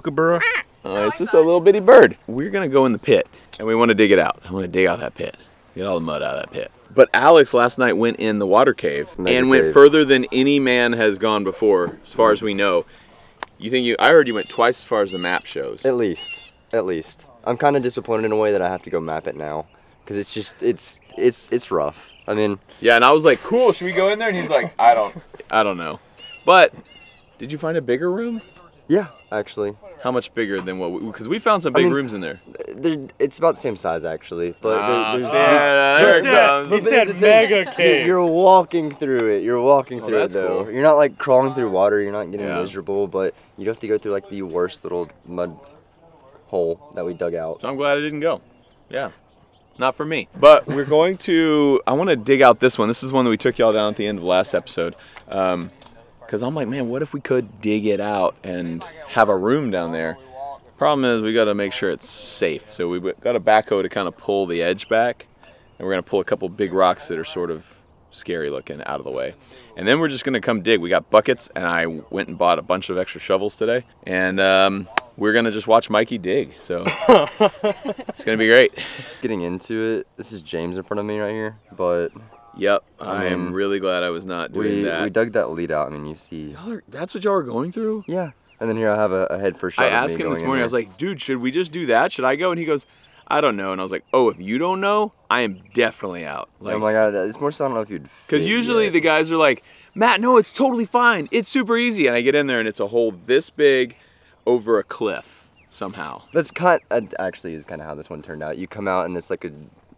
kookaburra? Uh, it's just a little bitty bird. We're gonna go in the pit and we want to dig it out. I want to dig out that pit, get all the mud out of that pit. But Alex last night went in the water cave Mega and went cave. further than any man has gone before, as far as we know. You think you? I heard you went twice as far as the map shows. At least, at least. I'm kind of disappointed in a way that I have to go map it now, because it's just it's it's it's rough. I mean, Yeah, and I was like, "Cool, should we go in there?" And he's like, "I don't, I don't know." But did you find a bigger room? yeah, actually, How much bigger than what? Because we, found some I big mean, rooms in there. it's about the same size actually, but Ah, there, there's yeah, there it said- comes. he said here's the mega You're- cave. You're walking through it. You're walking Oh, through it though. cool. You're not like crawling through water. You're not getting Yeah. miserable, but you have to go through like the worst little mud hole that we dug out. So I'm glad I didn't go. Yeah. Not for me. But we're going to, I want to dig out this one. This is one that we took y'all down at the end of the last episode. Um, Cause I'm like, man, what if we could dig it out and have a room down there? Problem is, we got to make sure it's safe. So we got a backhoe to kind of pull the edge back, and we're gonna pull a couple big rocks that are sort of scary looking out of the way. And then we're just gonna come dig. We got buckets, and I went and bought a bunch of extra shovels today, and um, we're gonna just watch Mikey dig. So it's gonna be great. Getting into it. This is James in front of me right here, but Yep, I I am mean, really glad I was not doing we that. we dug that lead out. I mean, you see. Y'all are- that's what y'all are going through. Yeah. And then here I have a, a head first shot. I asked him this going in morning. I was like, "Dude, should we just do that? Should I go?" And he goes, "I don't know." And I was like, "Oh, if you don't know, I am definitely out." oh Like, my god, that- it's more so I don't know if you'd. because usually yet. the guys are like, "Matt, no, it's totally fine. It's super easy." And I get in there and it's a hole this big over a cliff somehow. That's kind. Uh, actually, is kind of how this one turned out. You come out and it's like a,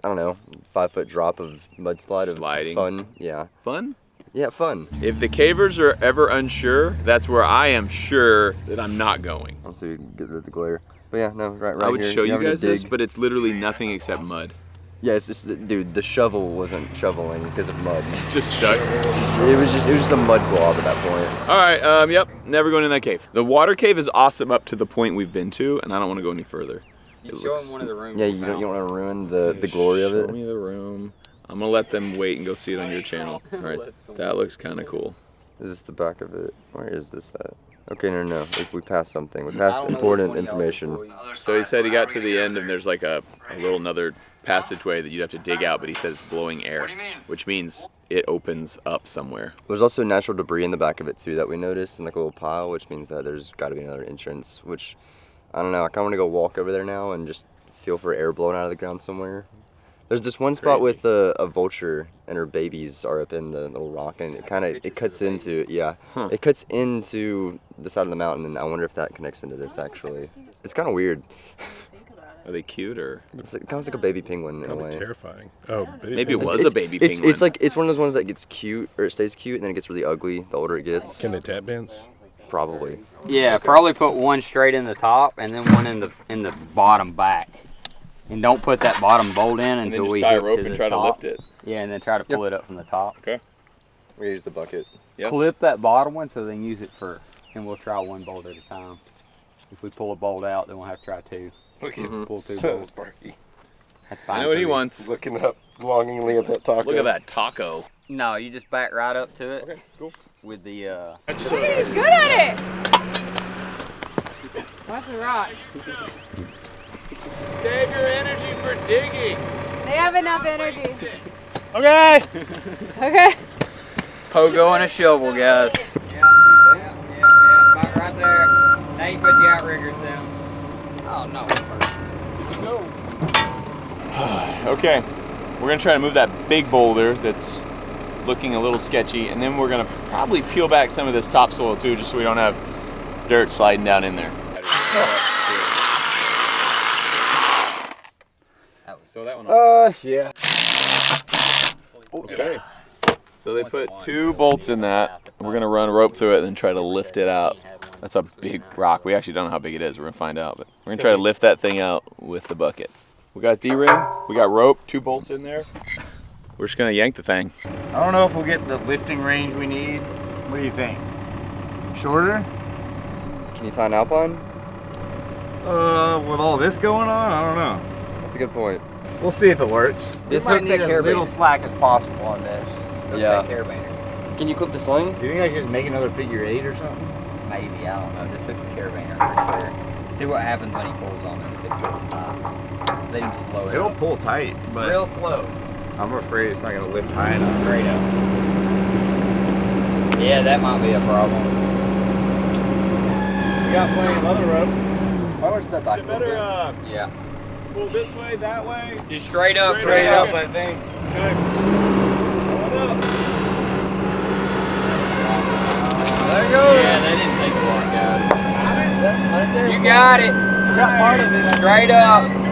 I don't know, five foot drop of mudslide of Sliding. fun. Yeah. Fun. Yeah, fun. If the cavers are ever unsure, that's where I am sure that I'm not going. I'll see if we can get rid of the glare. But yeah, no, right, right I would here. show you to guys this, but it's literally nothing except mud. yeah, it's just, dude, the shovel wasn't shoveling because of mud. It's just stuck. It was just, it was just a mud blob at that point. All right, um, yep, never going in that cave. The water cave is awesome up to the point we've been to, and I don't want to go any further. You It show looks- him one of the rooms. Yeah, you don't, you don't want to ruin the, the glory of it. Show it. me the room. I'm gonna let them wait and go see it on your channel. All right, that looks kind of cool. Is this the back of it? Where is this at? Okay, no, no, we, we passed something. We passed important which one y'all information. did for you. So he said he got to the end and there's like a, a little another passageway that you'd have to dig out, but he says it's blowing air, which means it opens up somewhere. There's also natural debris in the back of it too that we noticed in like a little pile, which means that there's got to be another entrance. Which I don't know. I kind of want to go walk over there now and just feel for air blowing out of the ground somewhere. There's this one spot Crazy. with a, a vulture and her babies are up in the little rock, and it kind of it cuts into yeah, Huh. it cuts into the side of the mountain, and I wonder if that connects into this actually. It's kind of weird. Are they cute or It's like, kind of like a baby penguin in a way. terrifying. Oh, baby. maybe it was a It's- baby It's penguin? it's like it's one of those ones that gets cute or it stays cute and then it gets really ugly the older it gets. Can they tap dance? Probably. Yeah, probably put one straight in the top and then one in the in the bottom back. And don't put that bottom bolt in and until then we just tie a rope to and the try top. to lift it. Yeah, and then try to pull it up from the top. Okay. We use the bucket. Yep. Clip that bottom one so then use it for, And we'll try one bolt at a time. If we pull a bolt out, then we'll have to try two. Look at Mhm. Pull two so bolts. Sparky. That's I fine know what he wants. Looking up longingly at that taco. Look at that taco. No, you just back right up to it Okay, cool. With the uh He's good at it. That's a rock. Save your energy for digging. They have enough energy. Okay. Okay. pogo and a shovel, guys. Yeah, yeah, yeah, yeah. Right there. Now you put the outriggers down. Oh no. Okay, we're gonna try to move that big boulder that's looking a little sketchy, and then we're gonna probably peel back some of this topsoil too, just so we don't have dirt sliding down in there. So that one. Uh, yeah. Okay. So they put two bolts in that. We're gonna run rope through it and then try to lift it out. That's a big rock. We actually don't know how big it is. We're gonna find out, but we're gonna try to lift that thing out with the bucket. We got D-ring, we got rope, two bolts in there. We're just gonna yank the thing. I don't know if we'll get the lifting range we need. What do you think? Shorter? Can you tie an alpine? Uh, with all this going on, I don't know. That's a good point. We'll see if it works. Just we might hook that need a little slack as possible on this. Hook Yeah. that carabiner. Can you clip the sling? Do you think I should make another figure eight or something? Maybe, I don't know. Just hook the carabiner for sure. See what happens when he pulls on it. If it goes high. Let him slow it It'll up. pull tight, but Real slow. I'm afraid it's not gonna lift high enough. Straight up. Yeah, that might be a problem. We got plenty of other rope. Why don't you step back a little bit? uh, Yeah. pull this way, that way. Just straight up. Straight Straight up. up, I think. Okay. There it goes. Yeah, that didn't take a lot, guys. That's untenable. You got it. You got part of it. Straight up.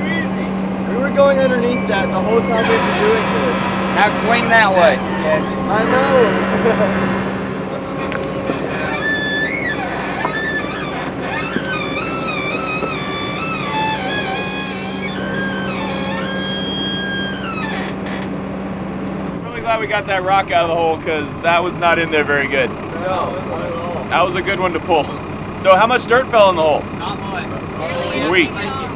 We were going underneath that the whole time we were doing this. Now swing that way. I know. I'm really glad we got that rock out of the hole because that was not in there very good. No, That was a good one to pull. So how much dirt fell in the hole? Not much. Sweet.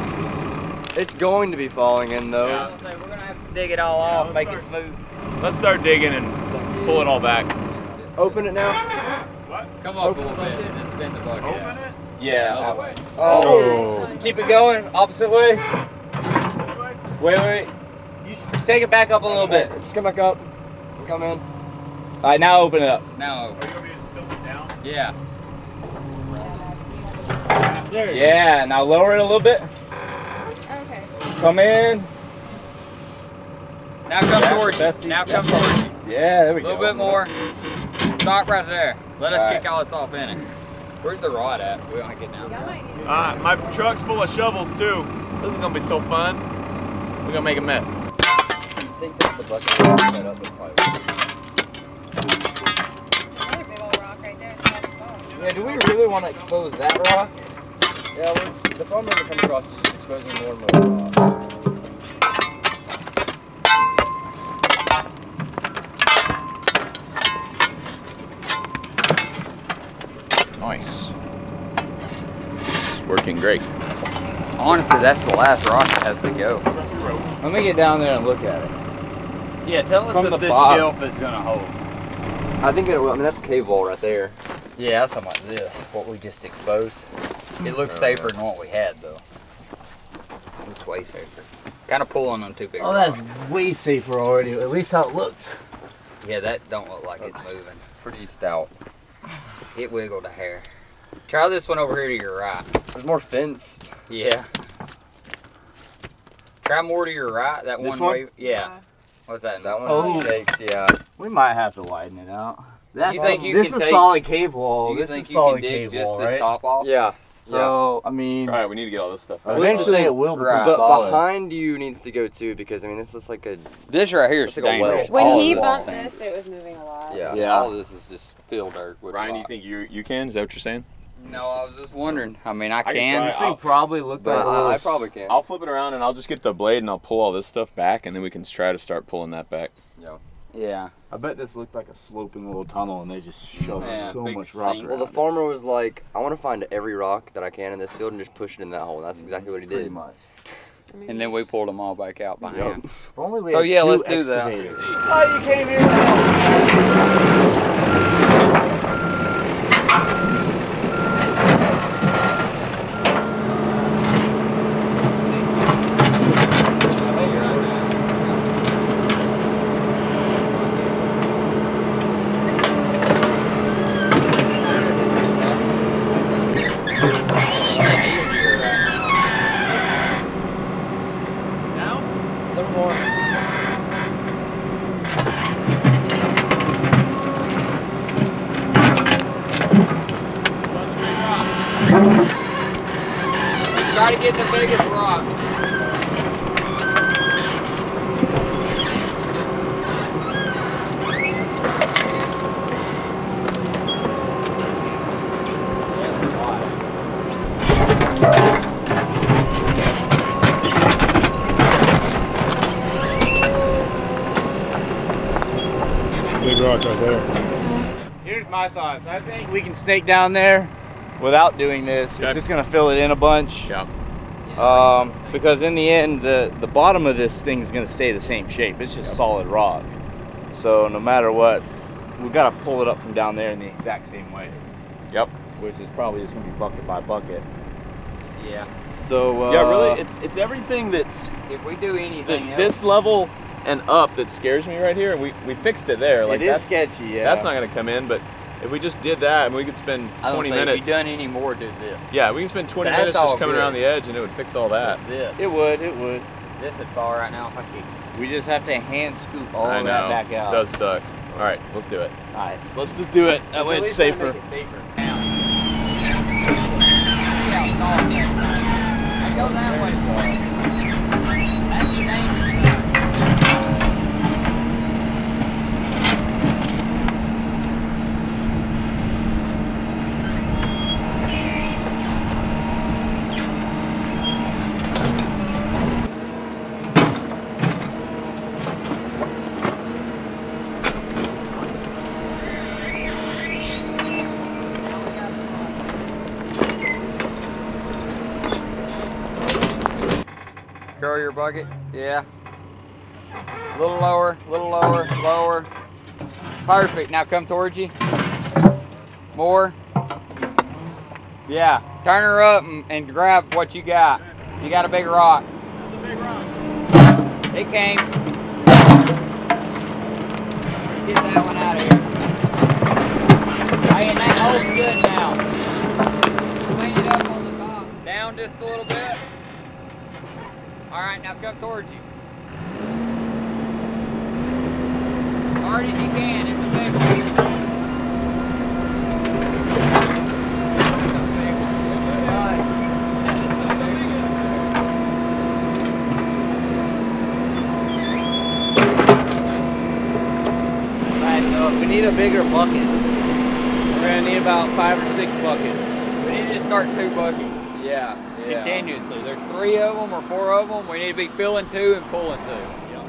It's going to be falling in though. Yeah, we're gonna have to dig it all off, make it smooth. Let's start digging and pull it all back. Open it now. What? Come up a little bit and then spin the bucket. out. it? Yeah. other way. Oh. Keep it going, opposite way. This way? Wait, wait. You should just take it back up a little bit. Just come back up. Come in. All right, now open it up. Now Are you going to be just tilt it down? Yeah. There Yeah, now lower it a little bit. Okay. Come in. Now come Yeah, towards you. that's the- Now yeah. come towards you. Yeah, there we go. A go. little bit more. Stop right there. Let us All kick all this off in it. Where's the rod at? We want to get down I there. Uh, my truck's full of shovels too. This is going to be so fun. We're going to make a mess. I think that the bucket set up with pipe. another big old rock right there. It's not small. Yeah, do we really want to expose that rock? Yeah, well, it's, the farmer that comes across is just exposing more and more rock. Nice. It's working great. Honestly, that's the last rock that has to go. Let me get down there and look at it. Yeah, tell us From if this bottom. shelf is gonna hold. I think that it will. I mean, that's a cave wall right there. Yeah, that's something like this. What we just exposed. It looks safer than what we had though. Looks way safer. Kind of pulling on too big. Oh, rock. that's way safer already. At least how it looks. Yeah, that don't look like it's moving. Pretty stout. It wiggled a hair. Try this one over here to your right. There's more fence. Yeah. Try more to your right. That This one, one? way. Yeah. What's that? That one Oh. shakes. Yeah. We might have to widen it out. That's think you this can is take- solid cave wall. you this think is you solid can dig cave just wall, this right? top off? Yeah. Yeah. So I mean, All right, we need to get all this stuff out. eventually it will become Right. But solid. behind you needs to go too because I mean this looks like a This right here is It's like a well. dangerous. When All he of this bumped this, it was moving a lot. yeah. Yeah. All of this is just fill dirt with Ryan, you think you you can? Is that what you're saying? No, I was just wondering. I mean, I can can. try. this thing I'll- probably looked But like a little I, I s- probably can. I'll flip it around and I'll just get the blade and I'll pull all this stuff back and then we can try to start pulling that back. Yeah. I bet this looked like a sloping little tunnel, and they just shoved Yeah, so much rock Well, the farmer was like, I want to find every rock that I can in this field and just push it in that hole. And that's exactly what he pretty did. much. And then we pulled them all back out by hand. If only we So yeah, let's do that. Oh, you came here. A little more. Try to get the biggest rock. Big rock right there. Here's my thoughts. I think we can snake down there without doing this. Okay. It's just gonna fill it in a bunch. Yeah. Um, because in the end, the the bottom of this thing is gonna stay the same shape. It's just solid rock. So no matter what, we've got to pull it up from down there in the exact same way. Yep. Which is probably just gonna be bucket by bucket. Yeah. So uh, yeah, really, it's it's everything that's If we do anything that this level and up that scares me right here. And we we fixed it there. Like it is that's sketchy. Yeah. that's not gonna come in, but. If we just did that, and we could spend I was 20 gonna say, minutes. If we done any more, do this. yeah, we can spend 20 That's minutes just coming good. around the edge, and it would fix all that. This. It would. It would. This would fall right now if I kick it. We just have to hand scoop all I of know. that back out. It does suck. All right, let's do it. All right. Let's just do it. That way it's safer. make it safer. Yeah, stall it. Hey, go that way. Bucket. Yeah. A little lower, a little lower, lower. Perfect. Now come towards you. More. Yeah. Turn her up and, and grab what you got. You got a big rock. It came. Get that one out of here. Hey, and that hole's good now. Clean it up on the top. Down just a little bit. All right, now come towards you. Hard as you can. It's a big one. We need a bigger bucket. We're gonna need about five or six buckets. We need to start two buckets Yeah. Yeah. continuously. There's three of them or four of them. We need to be filling two and pulling two. Yeah.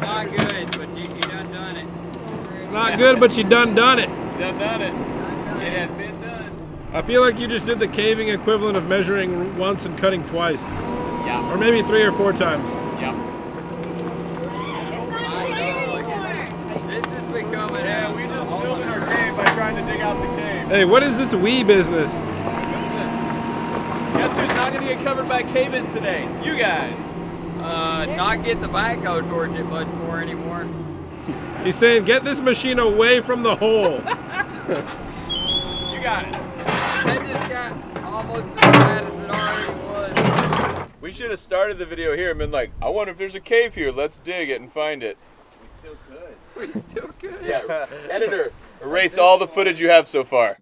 Not good, but you, you done done it. It's not good, but you done done it. Done done it. It has been done. I feel like you just did the caving equivalent of measuring once and cutting twice. Yeah. Or maybe three or four times. Yep. It's not I know, This is becoming. Yeah, we just filled our cave by trying to dig out the cave. Hey, what is this wee business? Guess who's not gonna get covered by cave-in today? You guys. Uh, not get the backhoe towards it much more anymore. He's saying, get this machine away from the hole. You got it. That just got almost as bad as it already was. We should have started the video here and been like, I wonder if there's a cave here. Let's dig it and find it. We still could. We still could. Yeah, editor, erase all the footage you have so far.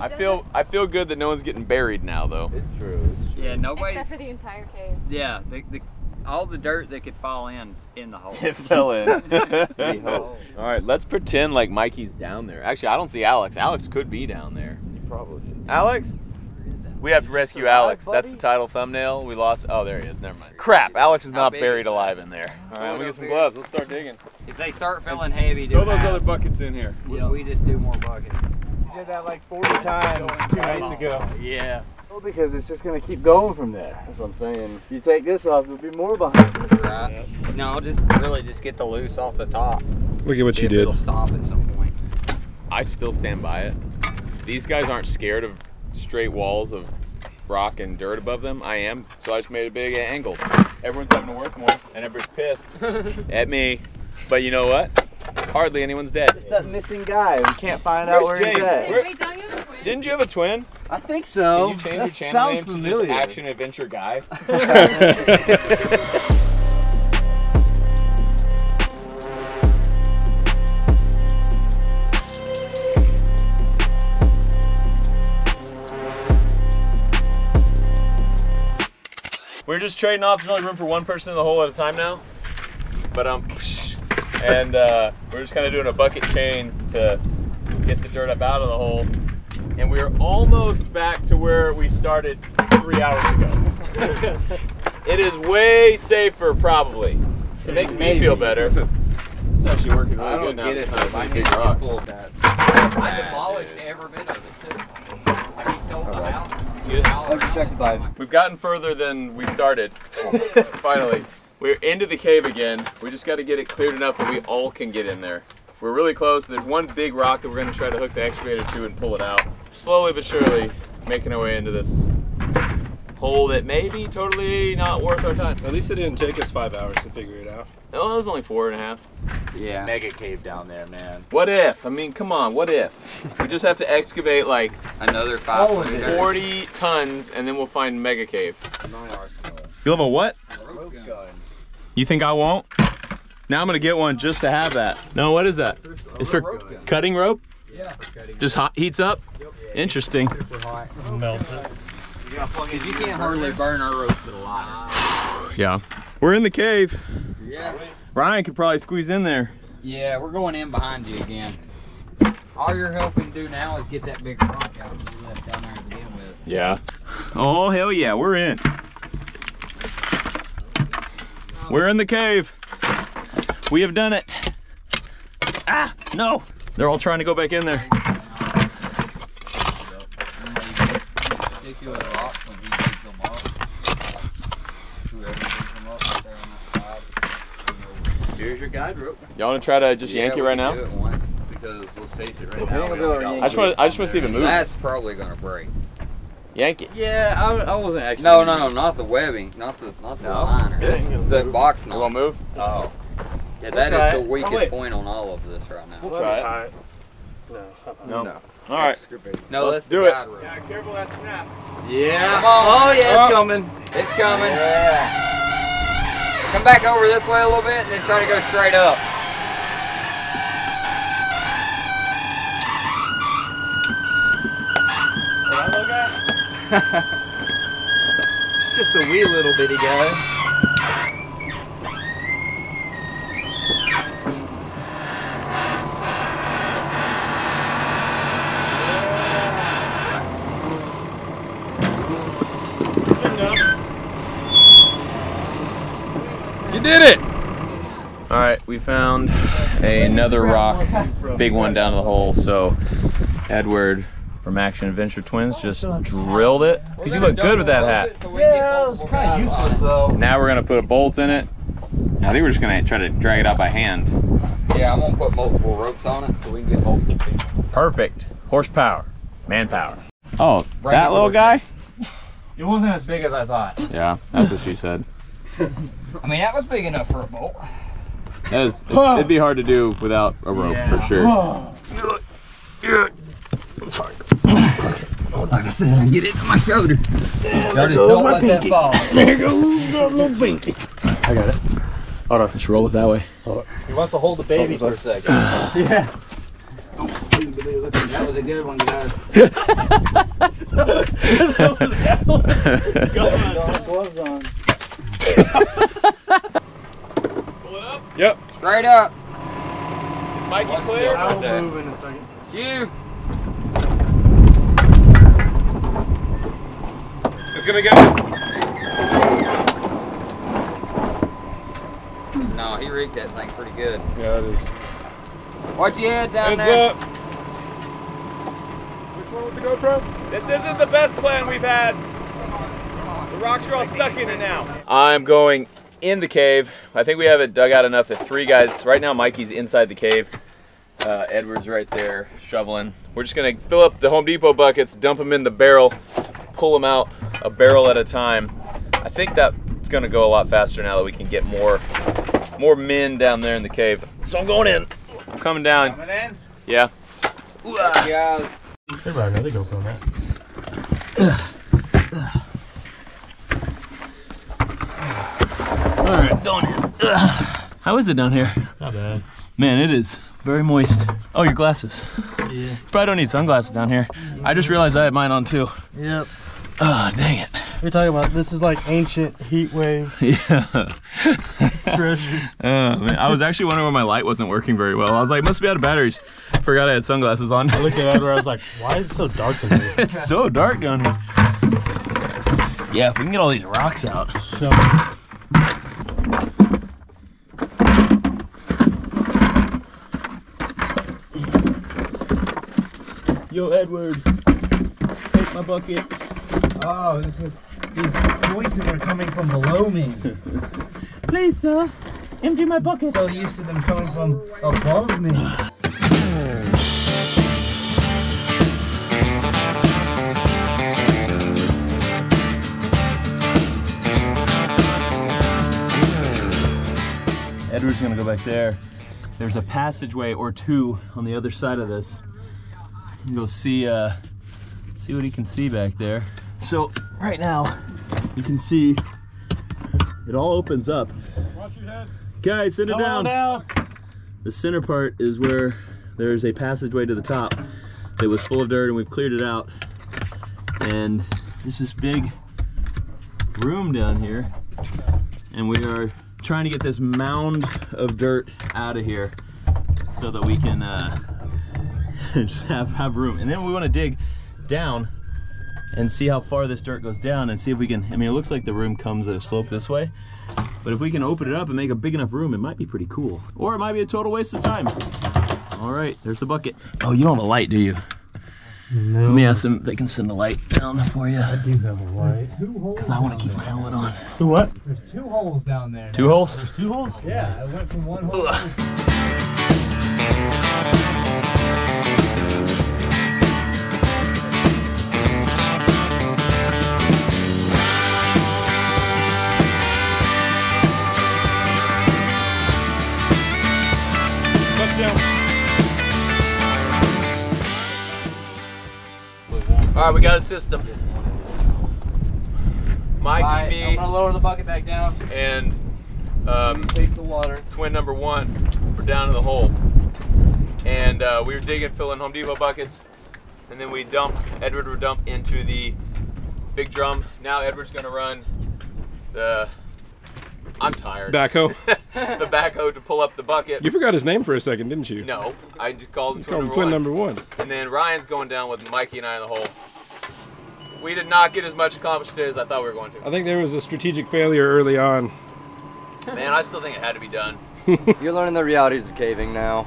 I feel I feel good that no one's getting buried now though. It's true. It's true. Yeah, nobody's. Except for the entire cave. Yeah, the, the all the dirt that could fall in's in the hole. It fell in. All right, let's pretend like Mikey's down there. Actually, I don't see Alex. Alex could be down there. He probably. is. Alex? We have to rescue Alex. That's the title thumbnail. We lost. Oh, there he is. Never mind. Crap, Alex is not buried alive in there. All right, Pull let me get some gloves. Let's start digging. If they start feeling heavy, do Throw those halves. other buckets in here. We, we just do more buckets. Did that like 40 times two nights ago. Yeah. Well, because it's just gonna keep going from there. That's what I'm saying. If you take this off, there'll be more behind. Right. No, just really just get the loose off the top. Look at what See you did. It'll stop at some point. I still stand by it. These guys aren't scared of straight walls of rock and dirt above them. I am, so I just made a big angle. Everyone's having to work more, and everybody's pissed at me. But you know what? Hardly anyone's dead. It's that missing guy. We can't find out where Where's he's at. Where- Wait, don't you have a twin? Didn't you have a twin? I think so. Can you change that your channel sounds name to familiar. just Action Adventure Guy? We're just trading off. There's only room for one person in the hole at a time now. But um, and uh, we're just kind of doing a bucket chain to get the dirt up out of the hole. And we are almost back to where we started three hours ago. it is way safer, probably. It makes me feel better. It's actually working really I don't good now. get it. It's though. I big need to rocks. pull that. I demolished every bit of it too. Like he sold the house. Good. House. Unprotected by- We've gotten further than we started. Finally. We're into the cave again. We just got to get it cleared enough that we all can get in there. We're really close. There's one big rock that we're going to try to hook the excavator to and pull it out. Slowly but surely making our way into this hole that may be totally not worth our time. At least it didn't take us five hours to figure it out. Oh, it was only four and a half. Yeah. Mega cave down there, man. What if? I mean, come on, what if? We just have to excavate like Another five. All of foot it. dirt. 40 tons and then we'll find mega cave. You'll have a what? Rope gun. You think I won't? Now I'm gonna get one just to have that. No, what is that? It's for rope gun. cutting rope? Yeah. Cutting Just hot heats up? Interesting. super hot. Melts it. You can't hardly burn our ropes at a lot. Yeah. We're in the cave. Yeah. Ryan could probably squeeze in there. Yeah, we're going in behind you again. All you're helping do now is get that big rock out that you left down there to begin with. Yeah. Oh, hell yeah, we're in. We're in the cave. We have done it. Ah, no. They're all trying to go back in there. Stick you with a rock when he digs them up. Whoever digs them up up there on that side. Here's your guide rope. Y'all wanna try to just Yeah, yank it right now? it. Because let's face it, right now. gonna we go only got yank I just want I just want to see if it moves. That's probably gonna break. Yank it. Yeah, I, I wasn't actually. No, no, no, not the webbing, not the not the No? liner. It ain't The box It knot. won't move? Oh. Yeah, We'll is the it. Oh, weakest point on all of this right now. We'll try it. Alright. No. No. All right. No, Let's that's do it. guide rope. careful that snaps. Yeah. Oh, yeah, it's Oh. coming. It's coming. Yeah. Come back over this way a little bit and then try to go straight up. It's just a wee little bitty guy. You did it! All right, we found another rock, big one down the hole. So Edward from Action Adventure Twins just drilled it. We're You look good with that hat. so we can get Yeah, it kind of useless though. Now we're gonna put a bolt in it. I think we're just gonna try to drag it out by hand. Yeah, I'm gonna put multiple ropes on it so we can get multiple people. Perfect. Horsepower, manpower. Oh, Bring that little guy? It wasn't as big as I thought. Yeah, that's what she said. I mean, that was big enough for a bolt. That is, it'd be hard to do without a rope for sure. Like I said, I get it to my shoulder. Y'all just don't let that fall. There goes that little pinky. I got it. Hold on. Just roll it that way. He wants to hold the baby for a second. yeah. That was a good one, guys. gloves on. Yep. Straight up. Mikey clear? I'll Okay. move in a second. You. It's gonna get it. No, he rigged that thing pretty good. Yeah, it is. Watch your head down Heads there. up. Which one with the GoPro? This isn't the best plan we've had. The rocks are all stuck in it now. I'm going in the cave. I think we have it dug out enough that three guys, right now Mikey's inside the cave. Uh, Edward's right there shoveling. We're just gonna fill up the Home Depot buckets, dump them in the barrel, pull them out a barrel at a time. I think that's gonna go a lot faster now that we can get more, more men down there in the cave. So I'm going in. I'm coming down. Coming in? Yeah. Guys, Everybody know they GoPro man. All right, going in. How is it down here? Not bad. Man, it is very moist. Oh, your glasses. Yeah. You probably don't need sunglasses down here. I just realized I had mine on too. Yep. Oh, dang it. You're talking about this is like ancient heat wave Yeah. treasure. Uh, man, I was actually wondering why my light wasn't working very well. I was like, must be out of batteries. Forgot I had sunglasses on. I looked at Edward, I was like, why is it so dark in here? it's so dark down here. Yeah, if we can get all these rocks out. So, Yo, Edward. Take my bucket. Oh, this is these voices are coming from below me. Please, sir, empty my bucket. So used to them coming from above me. Edward's gonna go back there. There's a passageway or two on the other side of this. Go see uh, see what he can see back there. So right now, you can see it all opens up. Watch your heads. Guys, sit it down. down. The center part is where there's a passageway to the top that was full of dirt and we've cleared it out. And there's this big room down here. And we are trying to get this mound of dirt out of here so that we can uh, just have, have room. And then we want to dig down and see how far this dirt goes down and see if we can, I mean, it looks like the room comes at a slope this way. But if we can open it up and make a big enough room, it might be pretty cool. Or it might be a total waste of time. All right, there's the bucket. Oh, you don't have a light, do you? No. Let me ask them if they can send the light down for you. I do have a light. Because I want to keep my helmet on. Who what? There's two holes down there. Two holes? There's two holes? Yeah, I went from one hole. We got a system. Mikey, Alright, I'm gonna lower the bucket back down. and um, Take the water. twin number one were down in the hole. And uh, we were digging, filling Home Depot buckets. And then we dump, Edward would dump into the big drum. Now Edward's gonna run the, I'm tired. Backhoe. the backhoe to pull up the bucket. You forgot his name for a second, didn't you? No, I just called him twin, called him number, twin number one. And then Ryan's going down with Mikey and I in the hole. We did not get as much accomplished as I thought we were going to. I think there was a strategic failure early on. Man, I still think it had to be done. You're learning the realities of caving now.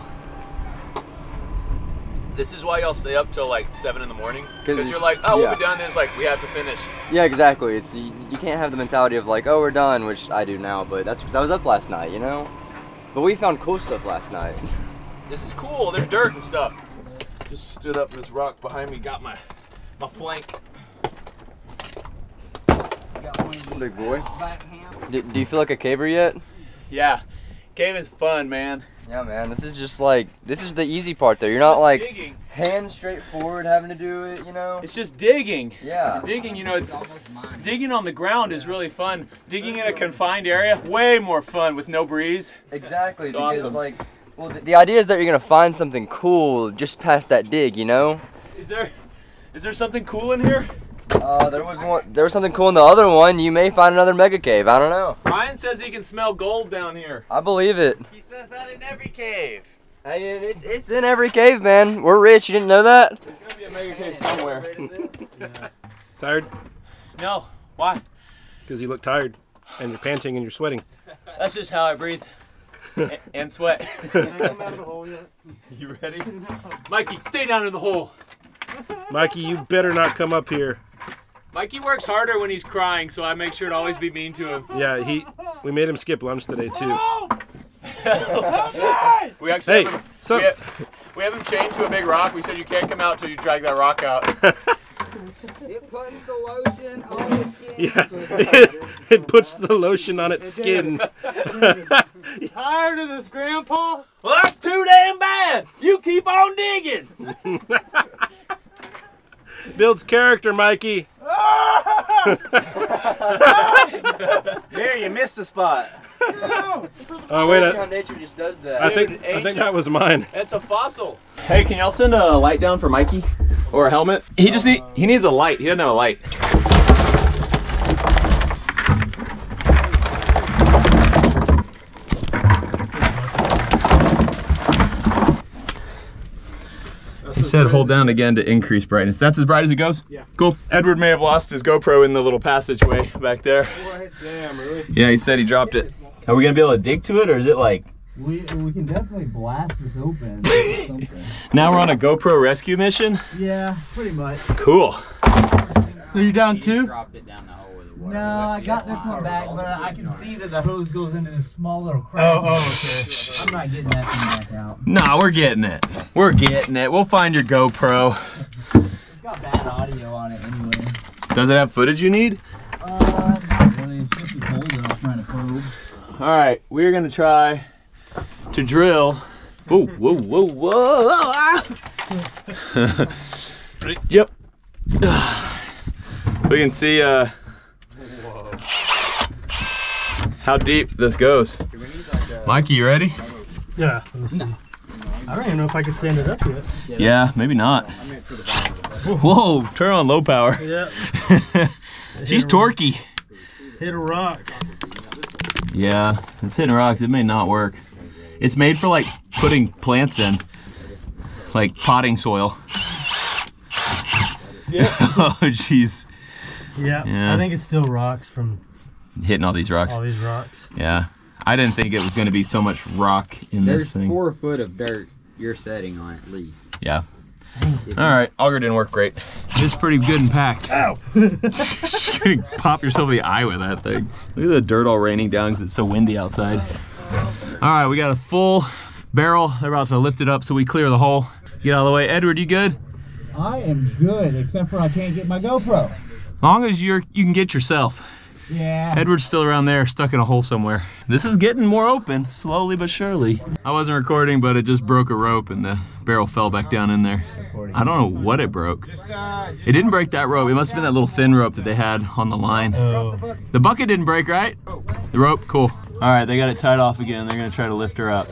This is why y'all stay up till like seven in the morning Because it's- you're like, oh, we'll be done. Then it's like we have to finish. Yeah, exactly. It's you, you can't have the mentality of like, oh, we're done, which I do now, but that's because I was up last night, you know. But we found cool stuff last night. This is cool. There's dirt and stuff. Just stood up this rock behind me, got my my flank. Got one of these Big boy. backhand. Do, do you feel like a caver yet? Yeah, caving's fun, man. Yeah, man. This is just like this is the easy part there. You're not like digging. hand straight forward having to do it, you know. It's just digging. Yeah. Digging, you know, it's It's digging on the ground is really fun. Digging in a confined area, way more fun with no breeze. Exactly. It's because awesome. like, well, the, the idea is that you're gonna find something cool just past that dig, you know. Is there is there something cool in here? Uh, there was one. There was something cool in the other one. You may find another mega cave. I don't know. Ryan says he can smell gold down here. I believe it. He says that in every cave. Hey, it- it's it's in every cave, man. We're rich. You didn't know that? There's gonna be a mega cave somewhere. Tired? No, why? Because you look tired. And you're panting and you're sweating. That's just how I breathe A- and sweat. you ready? Mikey, stay down in the hole. Mikey, you better not come up here. Mikey works harder when he's crying, so I make sure to always be mean to him. Yeah, he. We made him skip lunch today too. we actually Hey, have him, so we, have, we have him chained to a big rock. We said you can't come out till you drag that rock out. It puts the lotion on the skin. yeah, it puts the lotion on its skin. Tired of this, Grandpa? well, that's too damn bad. You keep on digging. Builds character, Mikey. There, you missed a spot. Oh wait, How I, nature just does that. I think Dude, I think that was mine. It's a fossil. Hey, can y'all send a light down for Mikey? Or a helmet? He just need he needs a light. He doesn't have a light. Said hold down again to increase brightness. That's as bright as it goes? Yeah. Cool. Edward may have lost his GoPro in the little passageway back there. What? Damn, really? Yeah, he said he dropped it. Are we gonna be able to dig to it or is it like We we can definitely blast this open. something. now we're on a GoPro rescue mission? Yeah, pretty much. Cool. So you're down He just two? dropped it down the hole with a No, I got this one back, but I can see that the hose goes into this small little crack. Oh, oh, okay. I'm not getting that thing back out. Nah, we're getting it. We're getting it. We'll find your GoPro. It's got bad audio on it anyway. Does it have footage you need? Uh, not really. It's just a hole that I was trying to probe. All right, we're gonna try to drill. Whoa, whoa, whoa, whoa! ah! yep. We can see uh, how deep this goes. Mikey, you ready? Yeah, let see. I don't even know if I can stand it up yet. Yeah, maybe not. Whoa, turn on low power. Yeah. She's torquey. Hit a rock. Yeah, it's hitting rocks. It may not work. It's made for like putting plants in, like potting soil. Yeah. oh, jeez. Yeah. Yeah. I think it's still rocks from Hitting all these rocks. all these rocks. Yeah. I didn't think it was going to be so much rock in There's this thing. There's four foot of dirt you're setting on at least. Yeah. All right, auger didn't work great. It's pretty good and packed. Ow! Just gonna pop yourself in the eye with that thing. Look at the dirt all raining down because it's so windy outside. All right, we got a full barrel. They're about to lift it up so we clear the hole. Get out of the way. Edward, you good? I am good, except for I can't get my GoPro. As long as you're, you can get yourself. Yeah. Edward's still around there, stuck in a hole somewhere. This is getting more open, slowly but surely. I wasn't recording, but it just broke a rope and the barrel fell back down in there. I don't know what it broke. It didn't break that rope. It must have been that little thin rope that they had on the line. Oh. The bucket didn't break, right? The rope, cool. All right, they got it tied off again. They're gonna try to lift her up.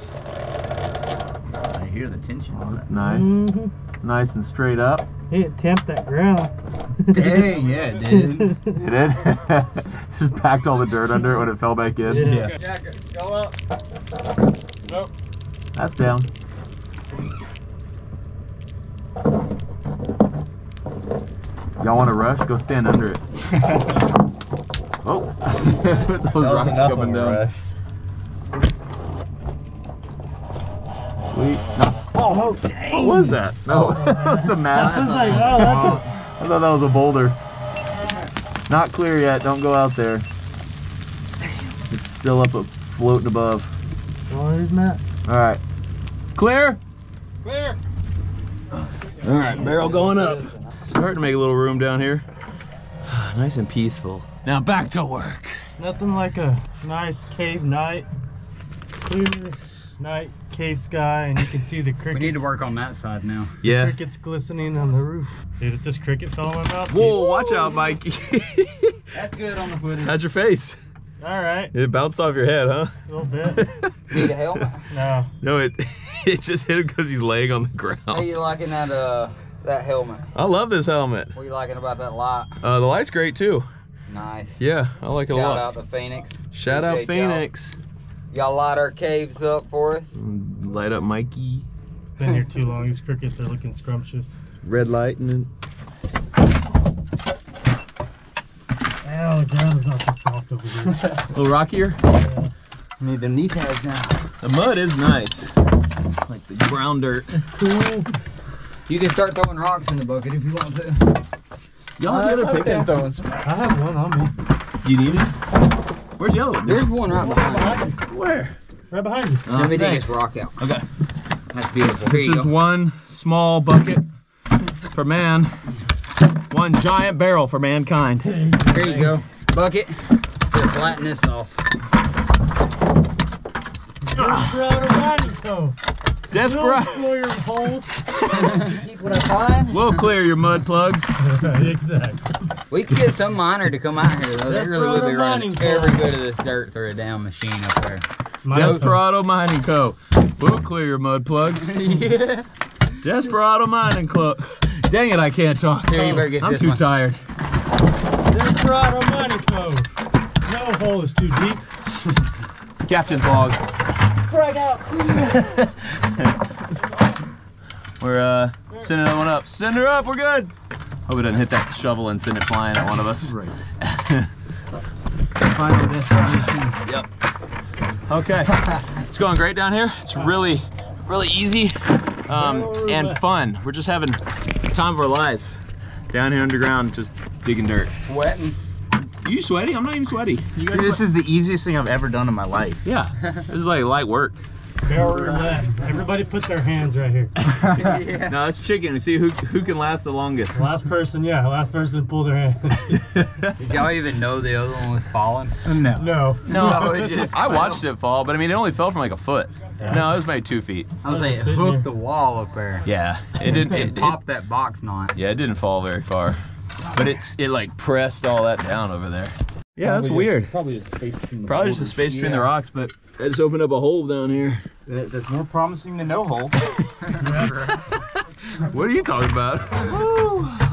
I hear the tension on That's nice. Mhm. Nice and straight up. Hey, it tamped that ground. Dang, yeah, it did. It did. Just packed all the dirt under it when it fell back in. Yeah. That's down. Y'all want to rush? Go stand under it. oh, those rocks coming down. Sweet. No. Oh, oh dang. What was that? No, oh. that's the I was like, oh, that's I thought that was a boulder. Not clear yet. Don't go out there. It's still up, up floating above. a. Oh, there's Matt. All right. Clear? Clear. All right, barrel going up. Starting to make a little room down here. nice and peaceful. Now back to work. Nothing like a nice cave night. Clear night, cave sky, and you can see the We need to work on that side now. Yeah. Crickets glistening on the roof. Dude, if this cricket fell in my mouth. Whoa, watch out, Mikey. That's good on the footage. How'd your face? All right, It bounced off your head, huh? a little bit. Need a helmet? No, No, it it just hit him because he's laying on the How ground. you liking that uh that helmet? I love this helmet. What are you liking about that light? Uh, the light's great too. Nice. Yeah, I like it a lot. Shout out to Phoenix. Shout out Appreciate y'all. Phoenix. Y'all light our caves up for us. Light up Mikey. been here too long. These crickets are looking scrumptious. Red light and Oh, the ground is not so soft over here. a little rockier. Need the knee pads now. The mud is nice. Like the brown dirt. cool. You can start throwing rocks in the bucket if you want to. Y'all have the other pick throwing some. I have one on me. You need it? Where's the other one? There's one right behind Behind you. Where? Right behind you. Oh, Let me dig this rock out. Okay. That's beautiful. Here This is go. one small bucket for man, one giant barrel for mankind. Here you go. Bucket. Here, flatten this off. Desperado Mining Co. Don't Desperate. explore your holes. Keep what I find. We'll clear your mud plugs. exactly. We could get some miner to come out here though. They really would be running every bit of this dirt through a damn machine up there. Mine's Desperado Mining Co. We'll clear your mud plugs. yeah. Desperado Mining Club. Dang it, I can't talk. Here, you better get I'm this too one. tired. Desperado Mining Co. No hole is too deep. Captain's log. Frag out. We're uh, sending that one up. Send her up, we're good. Hope it doesn't hit that shovel and send it flying at one of us. Right. Final destination. Yep. Okay. it's going great down here. It's really, really easy um, and fun. We're just having the time of our lives down here underground, just digging dirt. Sweating. You sweaty? I'm not even sweaty. You guys Dude, this is the easiest thing I've ever done in my life. Yeah. This is like light work. Barrel roulette. Everybody put their hands right here. No, it's chicken. We see who who can last the longest. Last person, yeah, last person to pull their hand. Did y'all even know the other one was falling? No. no. No, it just I watched it fall, but I mean, it only fell from like a foot. No, it was maybe two feet. I was like, Just sitting hook the wall up there. Yeah, it didn't. It, And it, pop that box knot. yeah, it didn't fall very far, but it's it like pressed all that down over there. Yeah, that's weird. Probably just a space between the Probably just a space between the rocks, but I just opened up a hole down here. That- That's more promising than no hole. What are you talking about?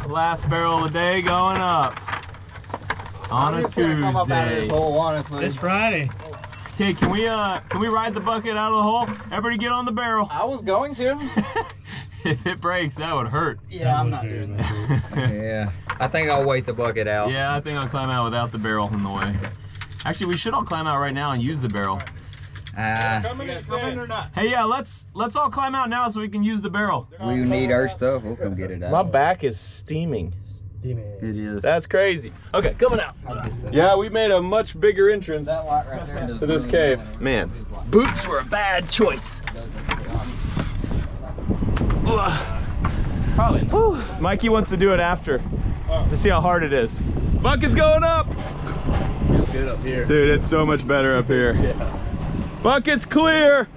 Last barrel of the day going up on a Tuesday. hole, honestly. It's Friday. Okay, can we uh can we ride the bucket out of the hole? Everybody get on the barrel. I was going to. if it breaks, that would hurt. Yeah, I'm not doing that. Yeah. I think I'll wait the bucket out. Yeah, I think I'll climb out without the barrel in the way. Actually, we should all climb out right now and use the barrel. Uh, Hey, yeah, let's let's all climb out now so we can use the barrel. we need our stuff. We'll come get it My back is steaming. Steaming. It is. That's crazy. Okay, coming out. Yeah, we made a much bigger entrance That light right there to this really cave. well. Man, boots were a bad choice. Probably. Mikey wants to do it after to see how hard it is. Bucket's going up. Feels good up here. Dude, it's so much better up here. Bucket's clear.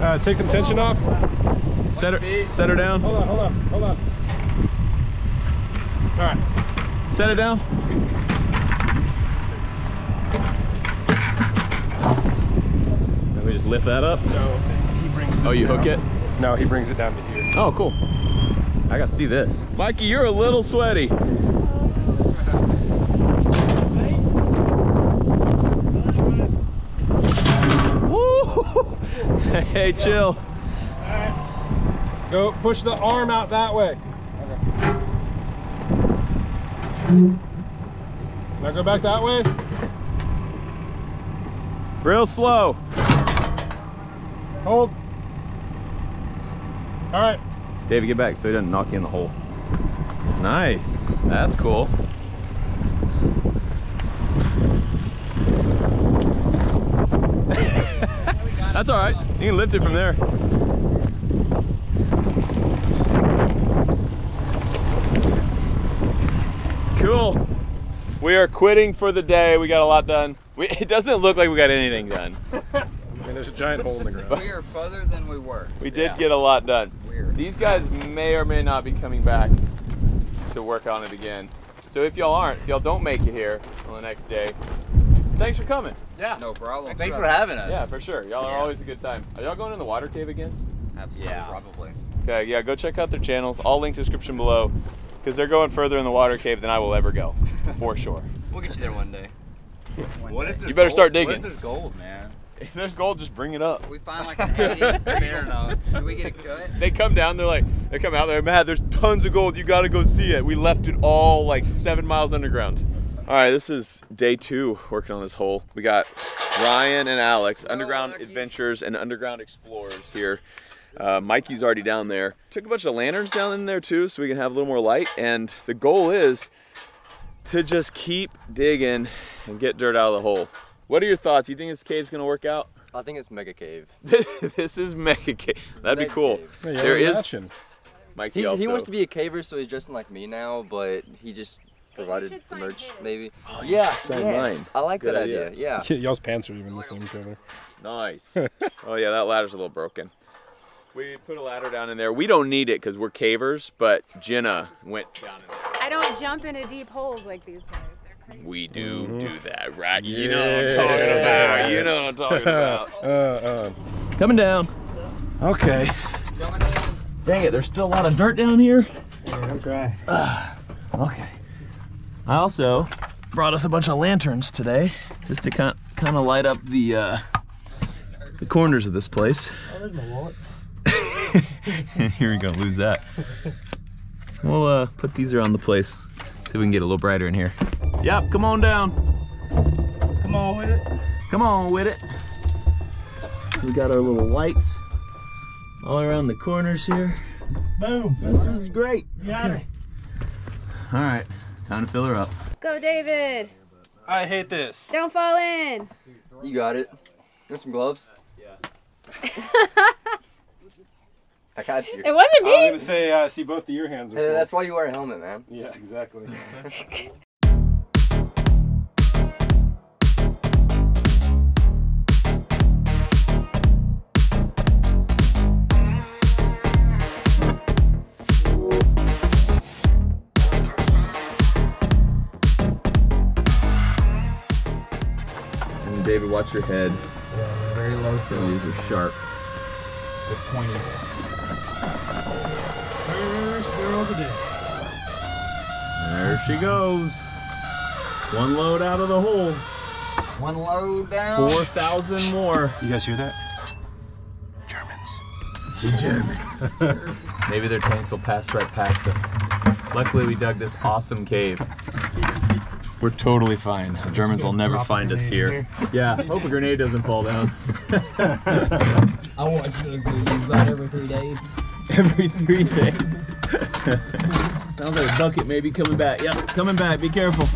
Uh, take some tension off. Set her, set her down. Hold on, hold on, hold on. All right. Set it down. Let me just lift that up. No, he brings. Oh, this you hook it? No, he brings it down to here. Oh, cool. I gotta see this. Mikey, you're a little sweaty. Hey, chill. Go push the arm out that way. Now go back that way. Real slow. Hold. All right. David, get back so he doesn't knock you in the hole. Nice. That's cool. That's all right. You can lift it from there. Cool. We are quitting for the day. We got a lot done. We, it doesn't look like we got anything done. I mean, there's a giant hole in the ground. We are further than we were. We did get a lot done. Weird. These guys may or may not be coming back to work on it again. So if y'all aren't, if y'all don't make it here on the next day, thanks for coming. Yeah. No problem. Thanks for having us. Yeah, for sure. Y'all are always a good time. Are y'all going in the water cave again? Absolutely. Yeah. Probably. Okay, yeah, go check out their channels. All links description below. Because they're going further in the water cave than I will ever go, for sure. We'll get you there one day. What if You better start digging. What if there's gold, man? If there's gold, just bring it up. We find like an 80. Fair. Do we get a cut? They come down, they're like, they come out, they're mad, there's tons of gold, you gotta go see it. We left it all like seven miles underground. All right, this is day two working on this hole. We got Ryan and Alex, Underground Mikey. Adventures and Underground Explorers here. Uh, Mikey's already down there. Took a bunch of lanterns down in there too so we can have a little more light. And the goal is to just keep digging and get dirt out of the hole. What are your thoughts? You think this cave's gonna work out? I think it's Mega Cave. this is mega cave. That'd be cool. cave. Yeah, There you're. Mikey also. he wants to be a caver, so he's dressing like me now, but he just provided the merch, his. maybe. Oh, yeah, sign yes. mine. I like Good that idea. idea. Yeah. Y'all's pants are even the same color. Nice. oh yeah, that ladder's a little broken. We put a ladder down in there. We don't need it because we're cavers, but Jenna went down in there. I don't jump into deep holes like these guys. They're crazy. We do do that, right? You know what I'm talking about. You know what I'm talking about. Uh, uh. Coming down. Okay. Coming in. Dang it, there's still a lot of dirt down here. I'm trying. Okay. I also brought us a bunch of lanterns today, just to kind kind of light up the uh, the corners of this place. Oh, there's my wallet. Here we go, lose that. We'll uh, put these around the place. See if we can get a little brighter in here. Yep, come on down. Come on with it. Come on with it. We got our little lights all around the corners here. Boom. This is great. Got it. All right, time to fill her up. Go, David. I hate this. Don't fall in. You got it. Here's some gloves. Yeah. I got you. It wasn't me. I was gonna say, uh, I see both of your hands are Hey, full. that's why you wear a helmet, man. Yeah, exactly. David, watch your head. Very low So these are sharp. with pointy. First girl of the day. There she goes. One load out of the hole. One load down. 4,000 more. You guys hear that? Germans. Germans. Maybe their tanks will pass right past us. Luckily, we dug this awesome cave. We're totally fine. The Germans will never find us here. here. Yeah, hope a grenade doesn't fall down. I want you to go use that every three days. Every three days. Sounds like a bucket maybe coming back. Yep, coming back. Be careful.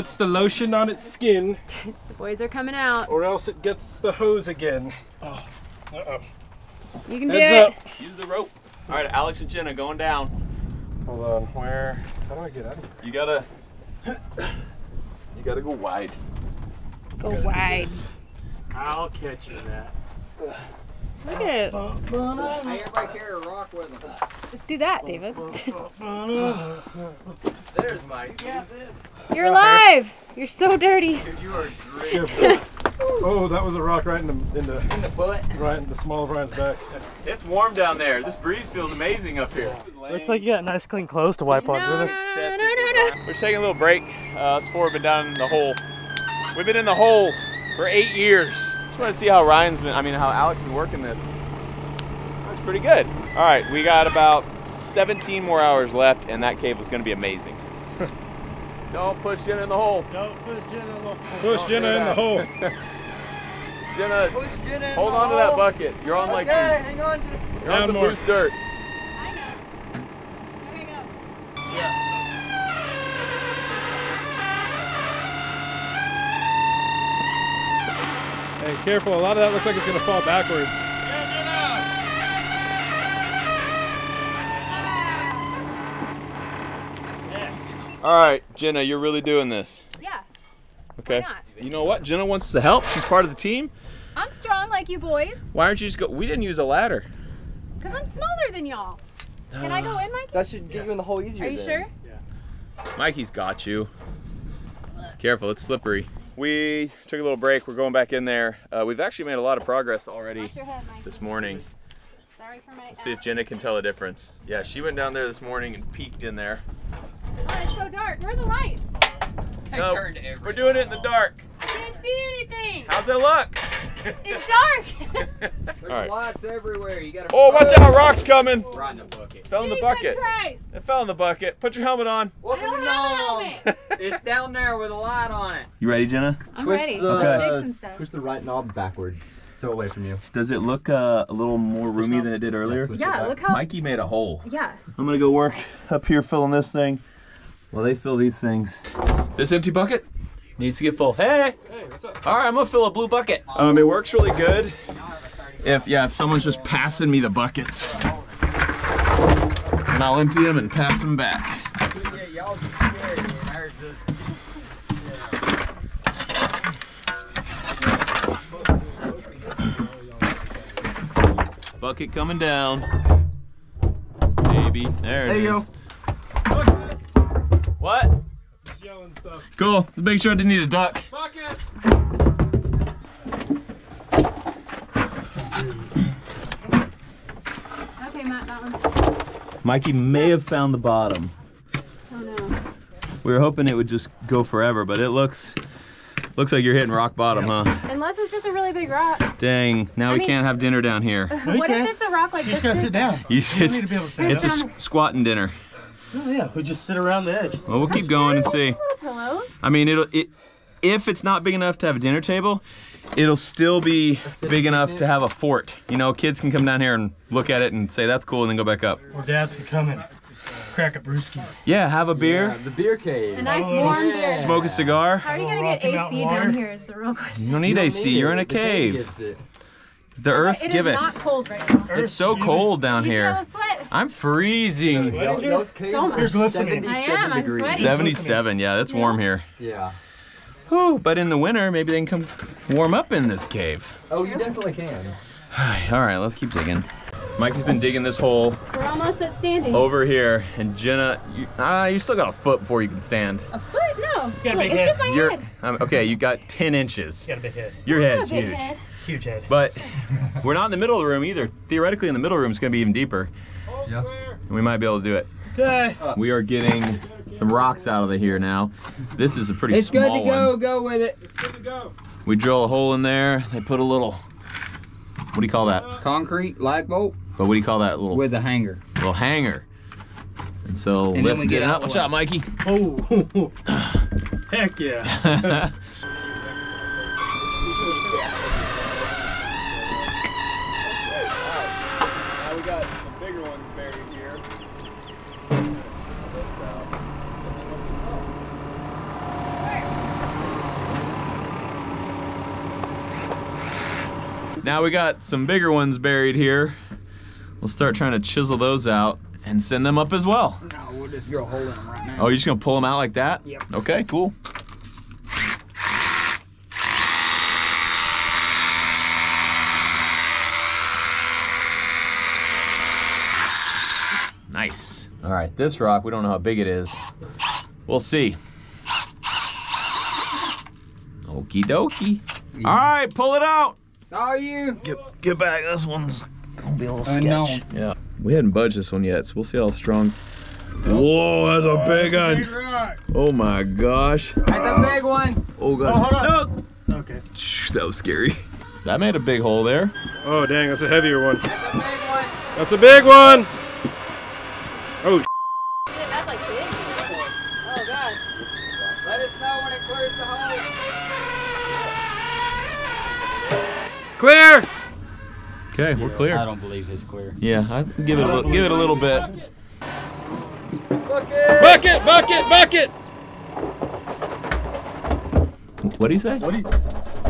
Puts the lotion on its skin, The boys are coming out. or else it gets the hose again. Oh, uh-oh. You can do it. up. Use the rope. All right, Alex and Jenna going down. Hold on, where? How do I get out of here? You gotta. You gotta go wide. Go wide. I'll catch you that. Look at it. Hey, everybody carry a rock with them. Just do that, David. There's Mike. Yeah, You're alive. You're so dirty. You are great. Oh, that was a rock right in the, in the In the butt. right in the small of Ryan's back. It's warm down there. This breeze feels amazing up here. Looks like you got nice clean clothes to wipe No, on, no, doesn't it? no, no, no. We're taking a little break. Uh, us four have been down in the hole. We've been in the hole for eight years. Just want to see how Ryan's been, I mean, how Alex been working this. That's pretty good. All right, we got about 17 more hours left, and that cave was going to be amazing. Don't push Jenna in the hole. Don't push Jenna in the hole. Push Jenna in the hole. Jenna, Push Jenna in hold the on to that bucket. You're on like Okay, some, hang on to you're on some more. loose dirt. I know. Okay, go. Hey, careful. A lot of that looks like it's gonna fall backwards. All right, Jenna, you're really doing this. Yeah. Okay. not? You know what? Jenna wants to help. She's part of the team. I'm strong like you boys. Why aren't you just go? We didn't use a ladder. Because I'm smaller than y'all. Can I go in, Mikey? That should get you in the hole easier. Are you then. sure? Yeah. Mikey's got you. Careful, it's slippery. We took a little break. We're going back in there. Uh, we've actually made a lot of progress already head, this morning. Sorry for my. Let's see if Jenna can tell a difference. Yeah, she went down there this morning and peeked in there. Oh, it's so dark. Where are the lights? I No, turned every. We're doing it in the dark. I can't see anything. How's it look? It's dark. There's All right. lights everywhere. You gotta. Oh, watch out! Rocks coming. Right in the bucket. Fell in the bucket. Christ. It fell in the bucket. Put your helmet on. I don't have a helmet. It's down there with a light on it. You ready, Jenna? I'm Twist ready. the- Let's dig some stuff. Push the right knob backwards, so away from you. Does it look uh, a little more roomy than it did earlier? twist it Yeah, look how. Mikey made a hole. Yeah. I'm gonna go work up here filling this thing while they fill these things. This empty bucket needs to get full. Hey! Hey, what's up? All right, I'm gonna fill a blue bucket. Um, it works really good if yeah, if someone's just passing me the buckets, and I'll empty them and pass them back. Yeah, y'all scary. There's the- Bucket coming down. Baby, there it There you is. What? Just yelling stuff. Cool. Let's make sure I didn't need a duck. Buckets! Okay, Matt, that one. Mikey may have found the bottom. Oh no. We were hoping it would just go forever, but it looks Looks like you're hitting rock bottom, huh? Unless it's just a really big rock. Dang, now I we mean- can't have dinner down here. what can. if it's a rock like You this? just gotta sit down. You You just, need to be able to sit it's a down. s- squatting dinner. Oh, yeah, we just sit around the edge. Well, we'll keep going and see. Little pillows. I mean, it'll it if it's not big enough to have a dinner table, it'll still be big enough to have a fort. You know, kids can come down here and look at it and say that's cool, and then go back up. Or dads can come and crack a brewski. Yeah, have a beer, the beer cave. A nice Oh, warm yeah. beer. smoke a cigar. How are you gonna Rocky get Mountain AC water. down here? Is the real question. You don't need AC. You're in a cave. The earth It is giveth. not cold right now. It's so cold down You here. I'm freezing. Those caves So are glistening. 77 I am, I'm degrees. sweaty. 77. Yeah, that's warm here. Yeah. Whew, but in the winter, maybe they can come warm up in this cave. Oh, you definitely can. All right, let's keep digging. Mikey's been digging this hole We're almost at standing. over here, and Jenna, you, ah, you still got a foot before you can stand. A foot? No. You got a Look, big it's head. just my You're head. um, okay. You got 10 inches. Got a big head. Your head's huge. head. Huge head. But we're not in the middle of the room either. Theoretically, in the middle room, it's going to be even deeper. Yeah. And we might be able to do it. Okay. We are getting some rocks out of the here now. This is a pretty It's good to go. one. Go with it. It's good to go. We drill a hole in there. They put a little. What do you call that? Uh, Concrete lag bolt But what do you call that little with a hanger. little hanger? And so And then we lift get it out up. the Watch out, Mikey. Oh, heck yeah. Now we got some bigger ones buried here. We'll start trying to chisel those out and send them up as well. No, we'll just drill a hole in them right now. Oh, you're just gonna pull them out like that? Yep. Okay, cool. Nice. All right, this rock, we don't know how big it is. We'll see. Okie dokie. Mm. All right, pull it out. Are you? Get, get back. This one's gonna be a little Unknown. sketch. Yeah. We hadn't budged this one yet, so we'll see how strong. Whoa, that's a big oh, one. Oh my gosh. That's a big one. Oh gosh. Oh, hold Okay. That was scary. That made a big hole there. Oh, dang, that's a heavier one. That's a big one. That's a big one. Clear. Okay, we're clear. I don't believe it's clear. Yeah, I give it a little, give it a little bit. Bucket, bucket, bucket. What do you say? What do you?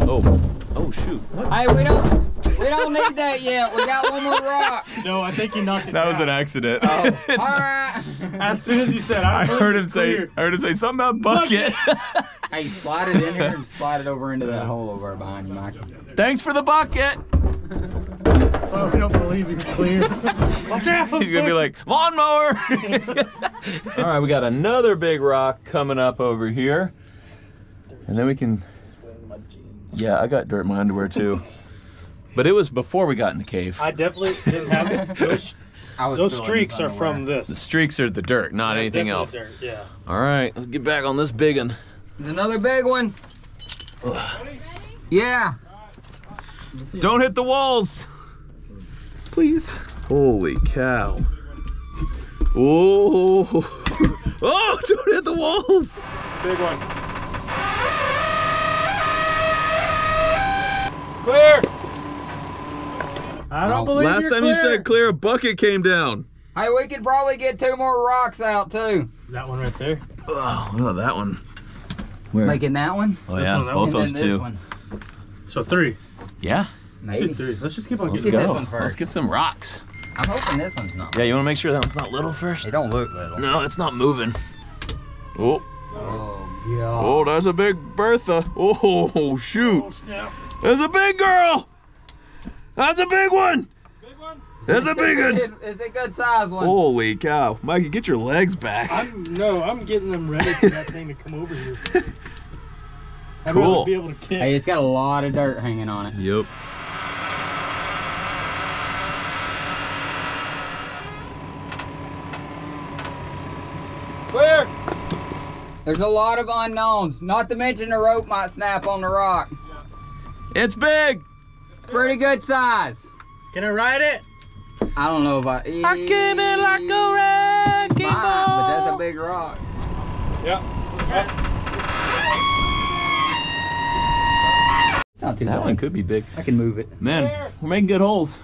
Oh, oh shoot. I we don't we don't need that yet. We got one more rock. No, I think he knocked it That was an accident. Oh, all right. As soon as you said, I, I believe heard him it's say, clear. I heard him say something about bucket. Hey, slide it in here and slide it over into that hole over behind you, Mikey. Thanks for the bucket. Oh, we don't believe he's clear. Watch out! He's gonna be like lawnmower. All right, we got another big rock coming up over here, and then we can. Yeah, I got dirt in my underwear too, but it was before we got in the cave. I definitely didn't have it. Those, I was those streaks are from this. The streaks are the dirt, not That's anything else. dirt, Yeah. All right, let's get back on this big one. There's another big one. Yeah. Don't hit the walls, please. Holy cow! Oh, oh! Don't hit the walls. Big one. Clear. I don't No. believe Last you're time you said clear, a bucket came down. Hey, we could probably get two more rocks out too. that one right there. Oh, look at that one. Where? Making that one. oh this yeah, one, both those two. one. So three. Yeah. Let's do Maybe. three. Let's just keep on Let's getting get go. this one first. Let's get some rocks. I'm hoping this one's not. Yeah, you want to make sure that one's not little first? It don't look little. No, it's not moving. Oh, Oh, yeah. oh, that's a big Bertha. Oh, shoot. Oh, snap. There's a big girl. That's a big one. Big one? That's a big one. It's a good size one. Holy cow. Mikey, get your legs back. I'm no, I'm getting them ready for that thing to come over here. I'd Cool. rather be able to kick. Hey, it's got a lot of dirt hanging on it. Yep. Clear. There's a lot of unknowns. Not to mention the rope might snap on the rock. It's big. Pretty good size. Can I ride it? I don't know if I. I came in like a wrecking Might, but that's a big rock. Yep. It's not too That bad. one could be big. I can move it. Man, we're making good holes.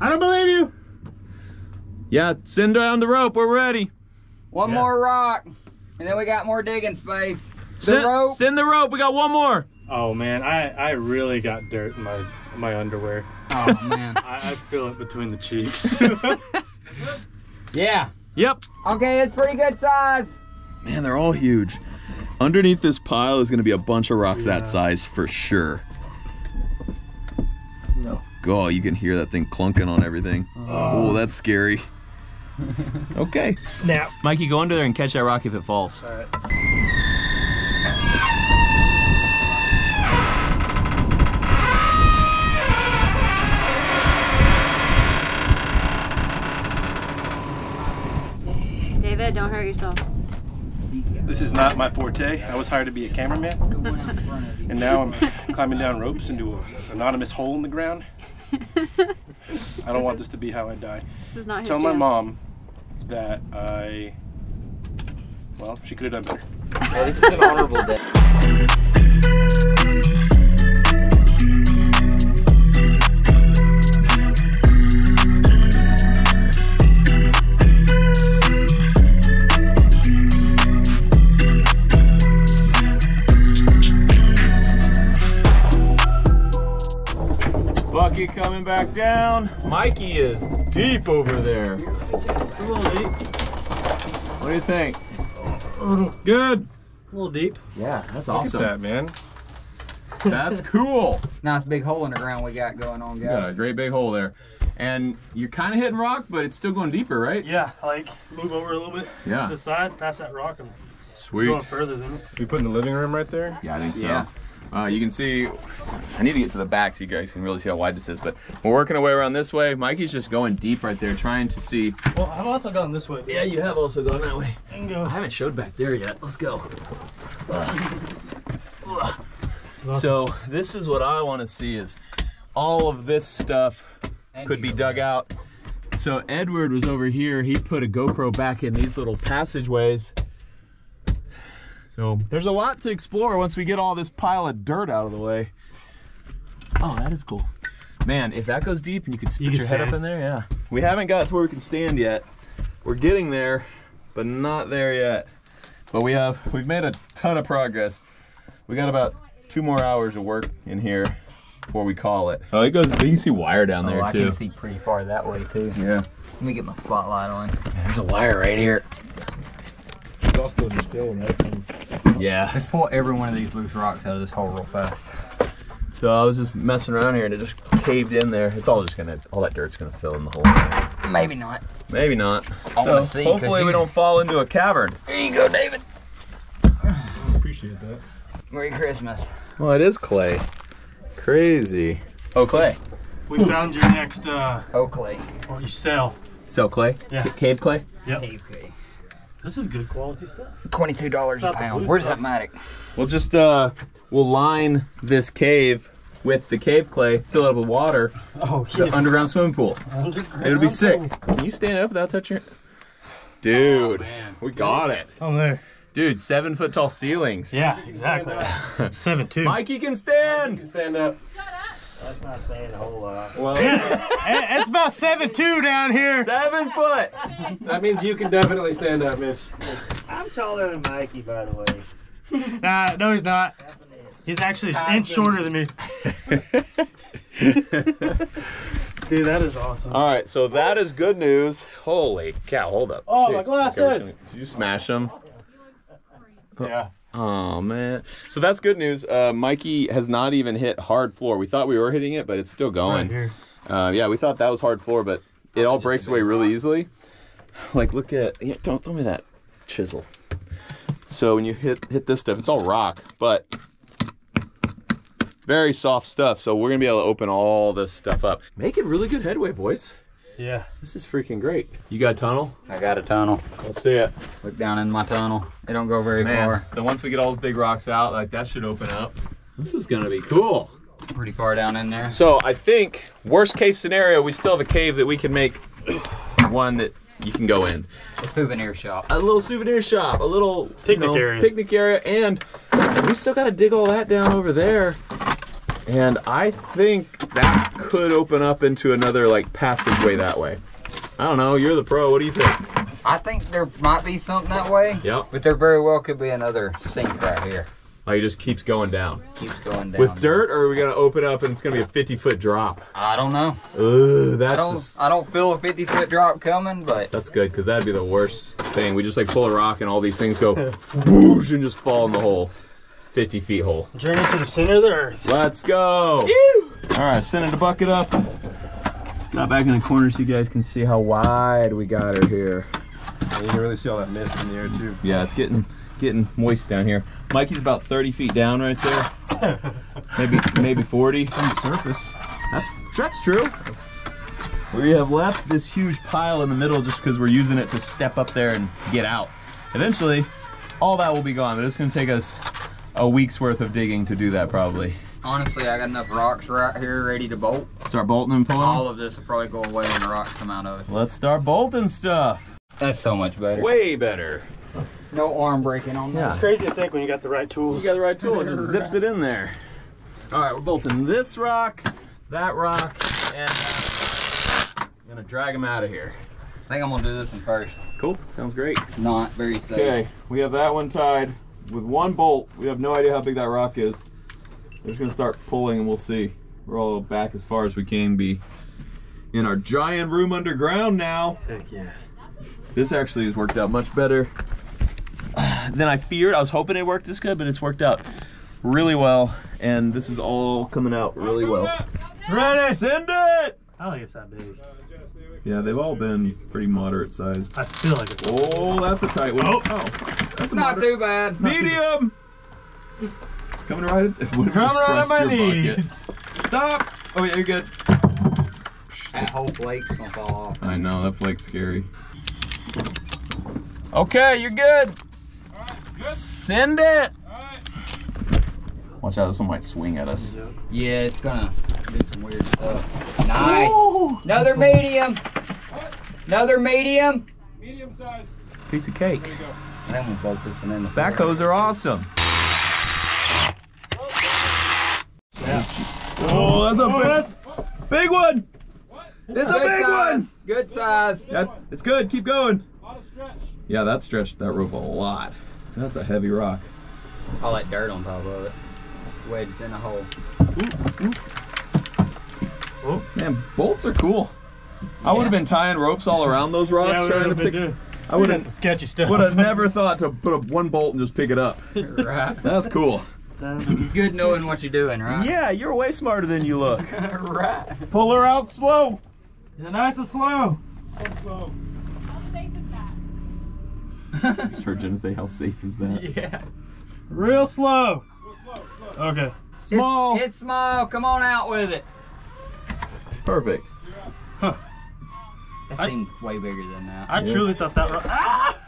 I don't believe you. Yeah, send down the rope. We're ready. One Yeah. more rock, and then we got more digging space. The Send, rope. send the rope. We got one more. Oh man, I I really got dirt in my my underwear. Oh man. I, I feel it between the cheeks. yeah. Yep. Okay, it's pretty good size. Man, they're all huge. Underneath this pile is going to be a bunch of rocks Yeah. that size for sure. no. God, you can hear that thing clunking on everything. Oh, that's scary. okay. Snap. Mikey, go under there and catch that rock if it falls. All right. David, don't hurt yourself. This is not my forte. I was hired to be a cameraman, and now I'm climbing down ropes into an anonymous hole in the ground. I don't want this to be how I die. This is not Tell my mom that I, well, she could have done better. Yeah, this is an honorable day. Bucky coming back down. Mikey is deep over there. A little deep. What do you think? Good. A little deep. Yeah, that's Look awesome. at that, man. That's cool. Nice big hole in the ground we got going on, guys. got a great big hole there. And you're kind of hitting rock, but it's still going deeper, right? Yeah, like move over a little bit Yeah. to the side, past that rock, and Sweet. going further than it. We put in the living room right there. Yeah, I think so. Yeah. Uh, you can see, I need to get to the back so you guys can really see how wide this is, but we're working our way around this way. Mikey's just going deep right there, trying to see. Well, I've also gone this way. Yeah, you have also gone that way. Go. I haven't showed back there yet. Let's go. Awesome. So this is what I want to see is all of this stuff could be dug out. So Edward was over here. He put a GoPro back in these little passageways. So there's a lot to explore once we get all this pile of dirt out of the way. Oh, that is cool. Man, if that goes deep and you can put You can your head up in there, yeah. We haven't got to where we can stand yet. We're getting there, but not there yet. But we have, we've made a ton of progress. We got about two more hours of work in here before we call it. Oh, it goes, you can see wire down there Oh, I too. can see pretty far that way too. Yeah. Let me get my spotlight on. There's a wire right here. It's all still just filling, right? Yeah. Let's pull every one of these loose rocks out of this hole real fast. So I was just messing around here and it just caved in there. It's all just gonna, all that dirt's gonna fill in the hole. Maybe not. Maybe not. I so wanna see, 'cause hopefully you- we don't fall into a cavern. There you go, David. I Appreciate that. Merry Christmas. Well, it is clay. Crazy. Oh, clay. We found your next, uh, Oakley. what you sell. So clay? Yeah. Cave clay? Yep. Okay. This is good quality stuff. Twenty-two dollars a pound. Where's stuff. that Matic? We'll just, uh, we'll line this cave with the cave clay, fill it up with water, Oh, yeah. the underground swimming pool. Underground It'll be sick. Can you stand up without touching it? Dude, we got it. Oh, there. Dude, seven foot tall ceilings. Yeah, exactly. Seven two. Mikey can stand. Stand up. That's not saying a whole lot. Well, it's about seven two down here. Seven foot. that means you can definitely stand up, Mitch. I'm taller than Mikey, by the way. Nah, no, he's not. He's actually an inch shorter than me. Dude, that is awesome. All right, so that is good news. Holy cow, hold up. Oh, my glasses. Did you smash them? Yeah. Oh man. So that's good news. Uh, Mikey has not even hit hard floor. We thought we were hitting it, but it's still Right going. here. Uh, yeah, we thought that was hard floor, but it all breaks away really easily. Like, look at yeah, don't throw me that chisel. So when you hit hit this stuff, it's all rock, but very soft stuff. So we're gonna be able to open all this stuff up, making really good headway, boys. Yeah. This is freaking great. You got a tunnel? I got a tunnel. Let's see it. Look down in my tunnel. It don't go very far. So once we get all those big rocks out, like that should open up. This is gonna be cool. Pretty far down in there. So I think worst case scenario, we still have a cave that we can make one that you can go in. A souvenir shop. A little souvenir shop, a little you Picnic know, area. picnic area, and we still got to dig all that down over there. And I think that could open up into another like passageway that way. I don't know. You're the pro. What do you think? I think there might be something that way. Yep. But there very well could be another sink right here. Like it just keeps going down. Keeps going down. With dirt, or are we gonna open up and it's gonna be a 50 foot drop? I don't know. Ugh, I that's don't. just, I don't feel a 50 foot drop coming, but that's good because that'd be the worst thing. We just like pull a rock and all these things go boosh and just fall in the hole, 50 feet hole. Journey to the center of the earth. Let's go. All right, sending the bucket up. Got back in the corner so you guys can see how wide we got her here. And you can really see all that mist in the air too. Yeah, it's getting getting moist down here. Mikey's about 30 feet down right there. maybe maybe 40 from the surface. That's that's true. We have left this huge pile in the middle just because we're using it to step up there and get out. Eventually, all that will be gone, but it's gonna take us a week's worth of digging to do that probably. honestly, I got enough rocks right here ready to bolt. Start bolting and pulling. All of this will probably go away when the rocks come out of it. Let's start bolting stuff. That's so much better. Way better. No arm breaking on that. It's crazy to think when you got the right tools. You got the right tool, it just zips it in there. All right, we're bolting this rock, that rock, and uh, I'm gonna drag them out of here. I think I'm gonna do this one first. Cool, sounds great. Not very safe. Okay, we have that one tied with one bolt. We have no idea how big that rock is. We're just gonna start pulling and we'll see. We're all back as far as we can be in our giant room underground now. Heck yeah. This actually has worked out much better than I feared. I was hoping it worked this good, but it's worked out really well. And this is all coming out really well. Ready? Send it! I don't think it's that big. Yeah, they've all been pretty moderate sized. I feel like it's. Oh, that's a tight one. Oh. oh that's a Not too bad. Medium! Coming right at Coming right at my knees. Stop! Oh, yeah, you're good. That whole flake's gonna fall off. I know, that flake's scary. Okay, you're good. Send it. Watch out, this one might swing at us. Yeah, it's gonna do some weird stuff. Nice. Another medium. Another medium. Medium size. Piece of cake. And then we'll bolt this one in the Backhoes are awesome. Yeah. Oh, that's a big, big one. It's a Good big one. Good size. That, it's good. Keep going. A lot of stretch. Yeah, that stretched that rope a lot. That's a heavy rock. All that dirt on top of it. Wedged in a hole. Man, bolts are cool. I would have been tying ropes all around those rocks Yeah, trying to pick. doing- I would Some have sketchy stuff. would have never thought to put up one bolt and just pick it up. right. That's cool. Good knowing what you're doing, right? Yeah, you're way smarter than you look. right. Pull her out slow. Yeah, nice and slow. How safe is that? Heard Jenna say, "How safe is that?" Yeah. Real slow. Okay. Small. It's, it's small. Come on out with it. Perfect. Huh. That I- seemed way bigger than that. I truly thought that. Ro- ah!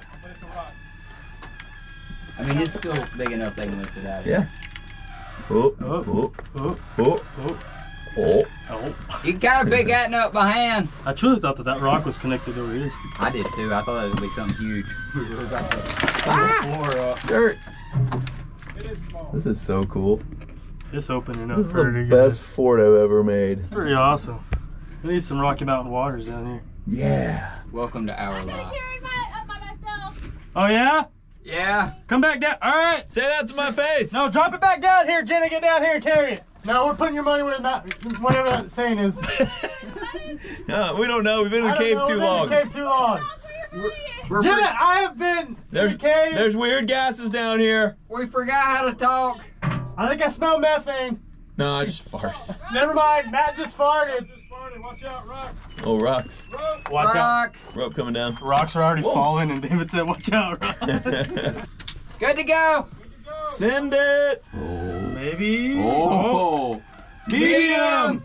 I mean, it's still big enough they can lift it out. Yeah. Oh, Oh. oh, Oh, oh, oh. oh. You can kind of pick that up by hand. I truly thought that that rock was connected over here. I did too. I thought it would be something huge. We were about to pull floor up. Dirt. This is so cool. It's opening up This is pretty the good. best fort I've ever made. It's pretty awesome. We need some Rocky Mountain waters down here. Yeah. Welcome to our I'm gonna life. carry my uh, up by myself. Oh yeah? Yeah. Come back down. All right. Say that to my face. No, drop it back down here, Jenna. Get down here and carry it. No, we're putting your money where the mouth, whatever that saying is. No, we don't know. We've been in the cave know, too we've been in long. the cave too long. We're Jenna, I have been to There's the cave. there's weird gases down here. we forgot how to talk. I think I smell methane. No, I just farted. Never mind. Matt just farted. Just farted. Watch out, rocks. Oh, rocks. Watch out. Rock. Rope coming down. Rocks are already Whoa. falling, and David said, "Watch out." Rock." Good to go. Send it. Maybe. Oh. Medium.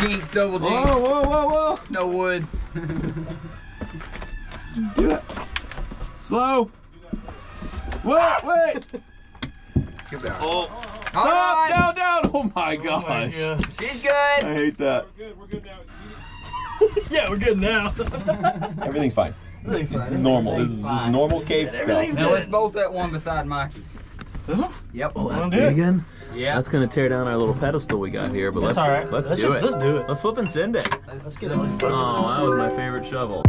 Jinx, double jinx. Whoa, whoa, whoa, whoa. No wood. Do it. Slow. Wait, wait. Good job. Oh. All Stop, right. down, down. Oh my Oh my gosh. God. She's good. I hate that. we're good now Yeah, we're good now. Everything's fine. Everything's fine. Normal. This is just normal cave stuff. Everything's Now let's bolt that one beside Mikey. This one? Yep. Oh, Wanna do it? Again? Yeah. That's gonna tear down our little pedestal we got here, but That's let's all right. let's Let's do just- it. let's do it. Let's flip and send it. Let's, Let's get this. Oh, that was my favorite shovel.